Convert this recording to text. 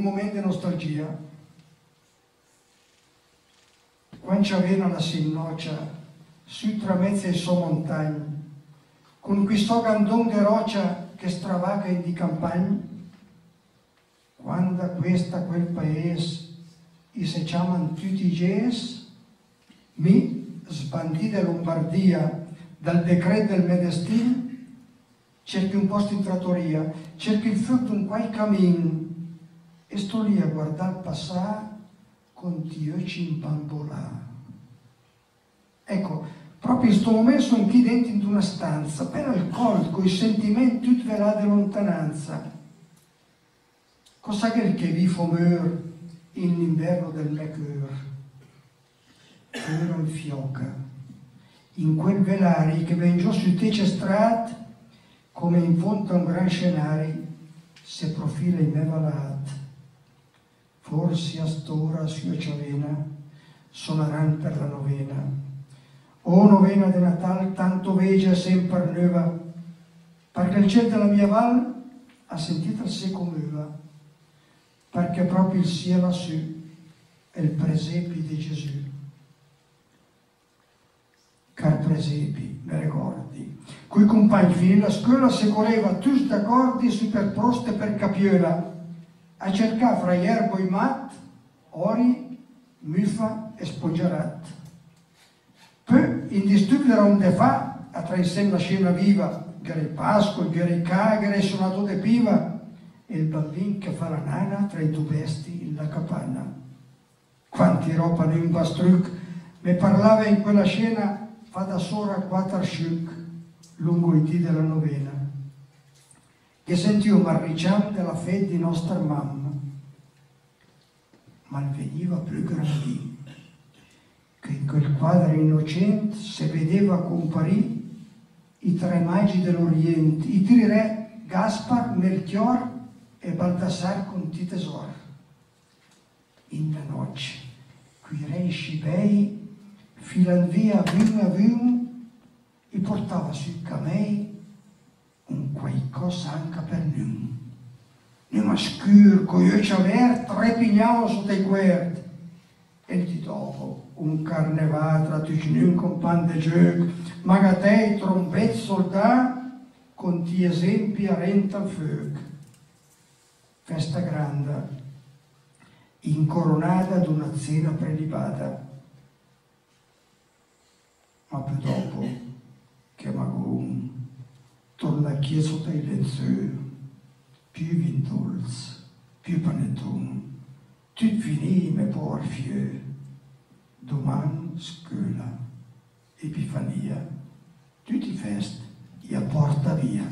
nostalgia. Quando c'aveva la sinnoccia, su tra mezzo e so montagne, con questo gandon di roccia che stravaga in di campagne, quando questa quel paese i se chiamano tutti i ges, mi sbandita Lombardia dal decreto del Medestin, cerchi un posto in trattoria, cerchi il frutto un quai cammino e sto lì a guardare passare con Dio ci impambolà. Ecco, proprio in questo momento sono qui dentro in una stanza, appena il colco, i sentimenti tutti là di lontananza. Cosa che vi fomeur in l'inverno del cuore? Cuore in fioca, in quel velari che ven giù su tece strat, come in fondo a un gran scenario, se profila in me valat. Forse a stora su ciavena suoneranno per la novena. O novena di Natale tanto vegia sempre nuova, perché il cielo della mia val ha sentito il sé commueva, perché proprio il sia lassù è il presepi di Gesù. Car presepi, mi ricordi, coi compagni fino alla scuola si correva tutti d'accordo su per per capiola, a cercare fra erbo e mat, ori, mufa e spongerat. Poi, in disturbio onde fa, a tra insieme la scena viva, che era il cagare, il suonato de piva, e il bambino che fa la nana tra i tubesti in la capanna. Quanti roba in bastruc, mi parlava in quella scena, fa da sola quattro sciuc, lungo i dì della novena, che sentiu marriciam della fede di nostra mamma, ma veniva più grandi, che in quel quadro innocente si vedeva comparì i tre magi dell'Oriente, i tre re Gaspar, Melchior e Baldassar con ti tesor. In la noce, qui re scibei filan via vim a vim e portava sui camei un qualcosa anche per noi. Gli occhi aperti, repignavo sotto i guerdi. E di dopo un carnevatra, tutti con pan de gioco, magatei, trompet, soldà, con ti esempi a renta fuoco. Festa grande, incoronata ad una cena prelibata. Ma più dopo, che Magun torna a chiesa sotto i lenzuoli, Pi vin dolz, pi panetum, tut fini me por fie. Doman, scola, epifania, tutti fest, ia porta via.